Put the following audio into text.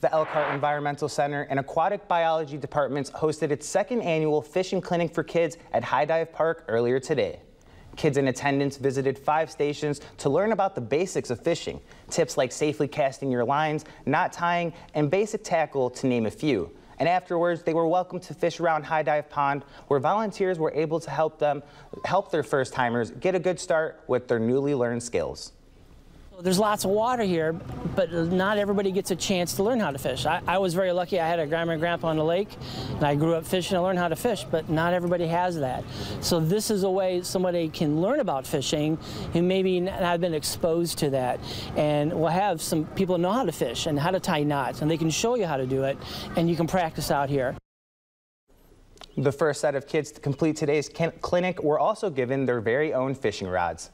The Elkhart Environmental Center and Aquatic Biology Departments hosted its second annual fishing clinic for kids at High Dive Park earlier today. Kids in attendance visited five stations to learn about the basics of fishing, tips like safely casting your lines, knot tying, and basic tackle to name a few. And afterwards, they were welcome to fish around High Dive Pond, where volunteers were able to help them help their first timers get a good start with their newly learned skills. There's lots of water here, but not everybody gets a chance to learn how to fish. I, I, was very lucky. I had a grandma and grandpa on the lake, and I grew up fishing and learned how to fish, but not everybody has that. So this is a way somebody can learn about fishing who maybe not been exposed to that. And we'll have some people know how to fish and how to tie knots, and they can show you how to do it, and you can practice out here. The first set of kids to complete today's clinic were also given their very own fishing rods.